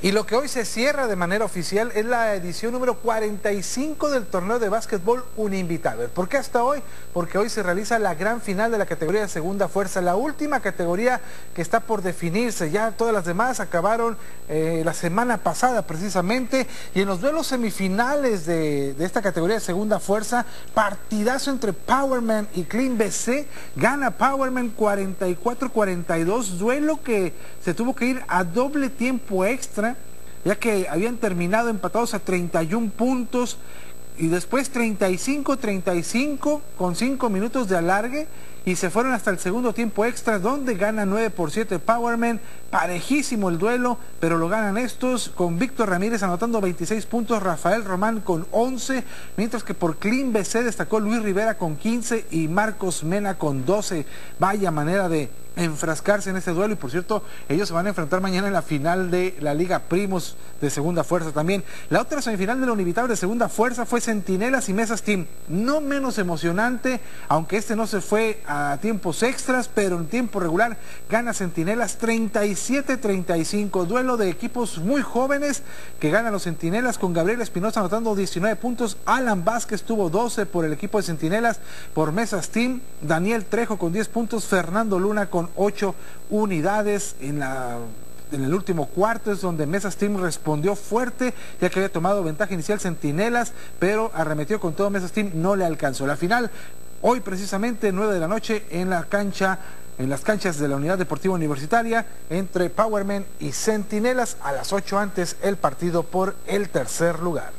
Y lo que hoy se cierra de manera oficial es la edición número 45 del torneo de básquetbol Uninvitable. ¿Por qué hasta hoy? Porque hoy se realiza la gran final de la categoría de segunda fuerza, la última categoría que está por definirse. Ya todas las demás acabaron eh, la semana pasada precisamente. Y en los duelos semifinales de, de esta categoría de segunda fuerza, partidazo entre Powerman y Clean BC. Gana Powerman 44-42, duelo que se tuvo que ir a doble tiempo extra ya que habían terminado empatados a 31 puntos y después 35-35 con 5 minutos de alargue y se fueron hasta el segundo tiempo extra donde gana 9 por 7 Powerman. Parejísimo el duelo, pero lo ganan estos con Víctor Ramírez anotando 26 puntos, Rafael Román con 11, mientras que por Clean BC destacó Luis Rivera con 15 y Marcos Mena con 12. Vaya manera de enfrascarse en este duelo. Y por cierto ellos se van a enfrentar mañana en la final de la Liga Primos de segunda fuerza también. La otra semifinal de la Univitable de segunda fuerza fue Centinelas y Mesas Team, no menos emocionante, aunque este no se fue a tiempos extras, pero en tiempo regular gana Centinelas 37-35, duelo de equipos muy jóvenes que ganan los Centinelas con Gabriel Espinosa anotando 19 puntos, Alan Vázquez tuvo 12 por el equipo de Centinelas. Por Mesas Team, Daniel Trejo con 10 puntos, Fernando Luna con ocho unidades en la en el último cuarto es donde Mesas Team respondió fuerte, ya que había tomado ventaja inicial Centinelas, pero arremetió con todo Mesas Team, no le alcanzó. La final, hoy precisamente, 9 de la noche, en la cancha, en las canchas de la Unidad Deportiva Universitaria, entre Powerman y Centinelas, a las 8 antes el partido por el tercer lugar.